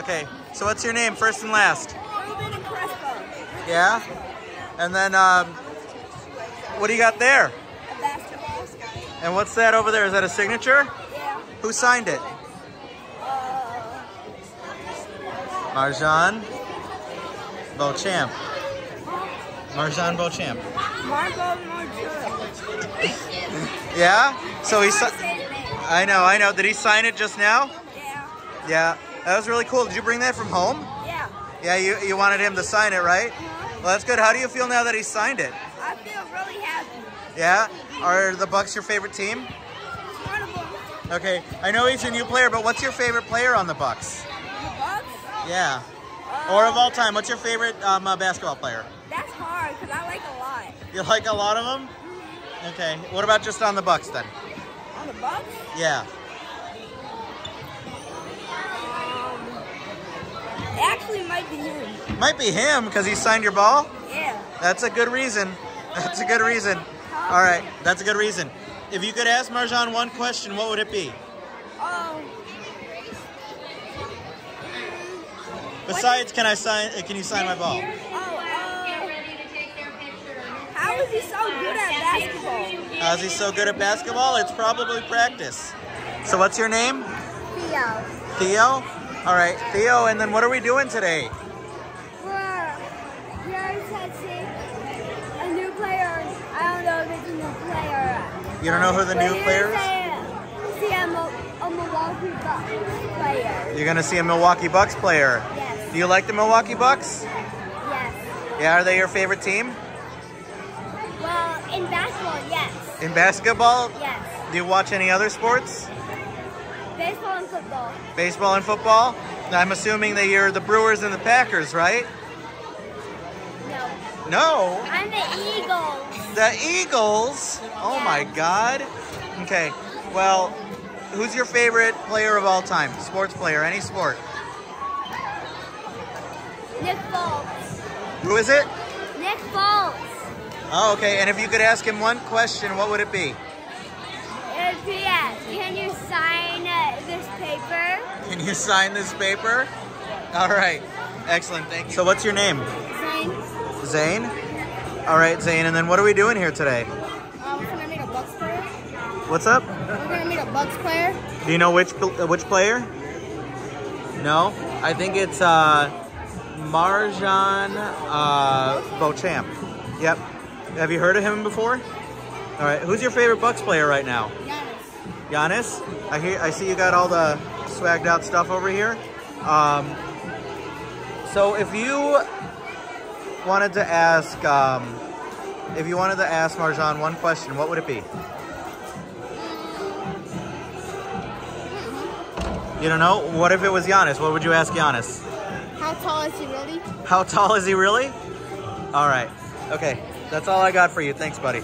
Okay, so what's your name, first and last? Ruben and Crespo. Yeah? And then, um, what do you got there? A basketball. And what's that over there? Is that a signature? Yeah. Who signed it? Uh, MarJon Beauchamp. MarJon Beauchamp. Marco Marchura. Yeah? So he I si- wanna say his name. I know, I know. Did he sign it just now? Yeah. Yeah. That was really cool. Did you bring that from home? Yeah. Yeah, you, you wanted him to sign it, right? Well, that's good. How do you feel now that he signed it? I feel really happy. Yeah? Are the Bucks your favorite team? One of them. Okay, I know he's a new player, but what's your favorite player on the Bucks? The Bucks. Yeah. Uh, Or of all time, what's your favorite um, uh, basketball player? That's hard because I like a lot. You like a lot of them? Okay. What about just on the Bucks then? On the Bucks. Yeah. Um, it actually might be him. Might be him because he signed your ball. Yeah. That's a good reason. That's a good reason. All right, that's a good reason. If you could ask MarJon one question, what would it be? Oh. Besides, can I sign? uh, Can you sign my ball? Oh. Uh, how is he so good at basketball? How's he so good at basketball? It's probably practice. So what's your name? Theo. Theo? All right, Theo, and then what are we doing today? We're we're testing a new player. I don't know if it's a new player. You don't know who the new player is? See a, a Milwaukee Bucks player. You're gonna see a Milwaukee Bucks player. Yes. Do you like the Milwaukee Bucks? Yes. Yeah, are they your favorite team? Well, in basketball, yes. In basketball? Yes. Do you watch any other sports? Baseball and football. Baseball and football? I'm assuming that you're the Brewers and the Packers, right? No. No. I'm the Eagles. The Eagles? Oh my god. Okay, well, who's your favorite player of all time? Sports player, any sport. Nick Foles. Who is it? Nick Foles. Oh, okay, and if you could ask him one question, what would it be? It'd uh, can you sign uh, this paper? Can you sign this paper? All right, excellent, thank you. So what's your name? Sign. Zane? All right, Zane, and then what are we doing here today? Um, we're gonna meet a Bucks player. What's up? We're gonna meet a Bucks player. Do you know which uh, which player? No, I think it's uh, MarJon uh, Beauchamp. Yep. Have you heard of him before? All right. Who's your favorite Bucks player right now? Giannis. I hear. I see you got all the swagged out stuff over here. Um, so if you wanted to ask, um, if you wanted to ask MarJon one question, what would it be? You don't know? What if it was Giannis? What would you ask Giannis? How tall is he really? How tall is he really? All right. Okay. That's all I got for you. Thanks, buddy.